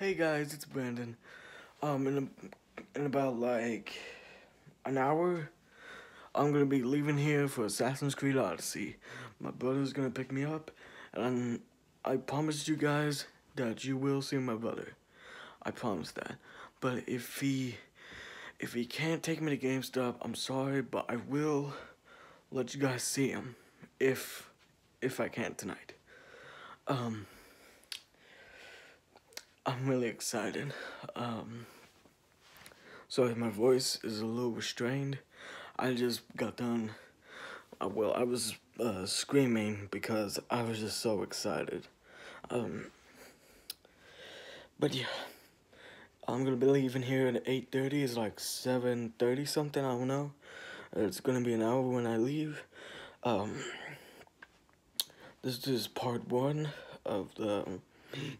Hey guys, it's Brandon. Um, in, a, in about like an hour, I'm gonna be leaving here for Assassin's Creed Odyssey. My brother's gonna pick me up, and I promised you guys that you will see my brother. I promise that. But if he, if he can't take me to GameStop, I'm sorry, but I will let you guys see him if, if I can tonight. Um. I'm really excited. Um, sorry, my voice is a little restrained. I just got done. Uh, well, I was uh, screaming because I was just so excited. Um, but yeah, I'm gonna be leaving here at 8:30. It's like 7:30 something. I don't know. It's gonna be an hour when I leave. Um, this is part one of the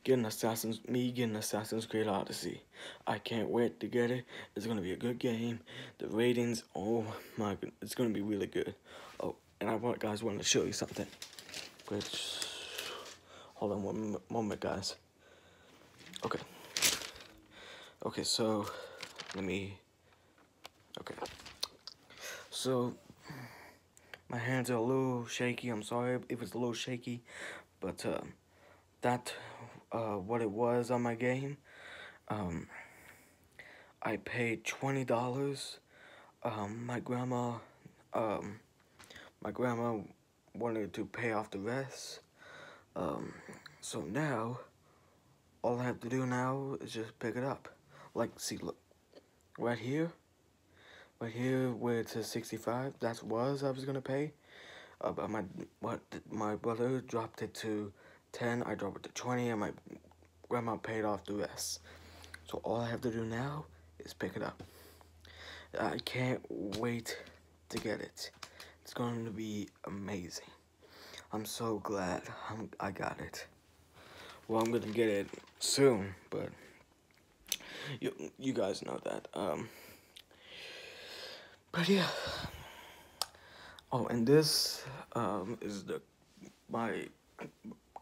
getting Assassin's me getting Assassin's Creed Odyssey. I can't wait to get it. It's gonna be a good game. The ratings, oh my, it's gonna be really good. Oh, and I want guys want to show you something. Which, hold on one moment, guys. Okay. Okay, so let me. Okay. So my hands are a little shaky. I'm sorry if it's a little shaky, but. Uh, that uh, what it was on my game. Um, I paid twenty dollars. Um, my grandma, um, my grandma wanted to pay off the rest. Um, so now, all I have to do now is just pick it up. Like, see, look, right here, right here where it says 65, that was I was gonna pay. Uh, but my, what, my brother dropped it to 10, I drop it to 20, and my grandma paid off the rest. So all I have to do now is pick it up. I can't wait to get it. It's going to be amazing. I'm so glad I'm, I got it. Well, I'm going to get it soon, but you, you guys know that. Um, but yeah. Oh, and this um, is the my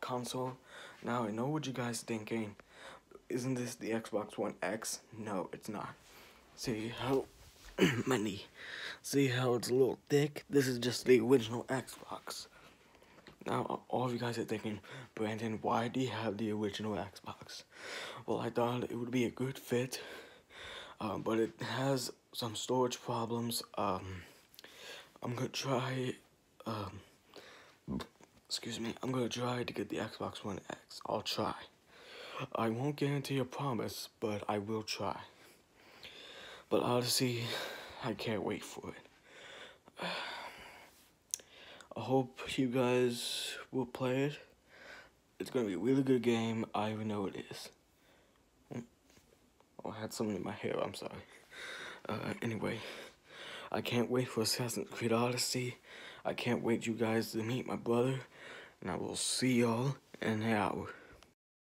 console. Now, I know what you guys thinking. Isn't this the Xbox One X? No, it's not. See how... my knee. See how it's a little thick? This is just the original Xbox. Now, all of you guys are thinking, Brandon, why do you have the original Xbox? Well, I thought it would be a good fit, um, but it has some storage problems. Um, I'm gonna try, um, excuse me, I'm gonna try to get the Xbox One X. I'll try. I won't guarantee a promise, but I will try. But Odyssey, I can't wait for it. I hope you guys will play it. It's gonna be a really good game. I even know it is. Oh, I had something in my hair. I'm sorry. Uh, anyway, I can't wait for Assassin's Creed Odyssey. I can't wait you guys to meet my brother. And I will see y'all in an hour.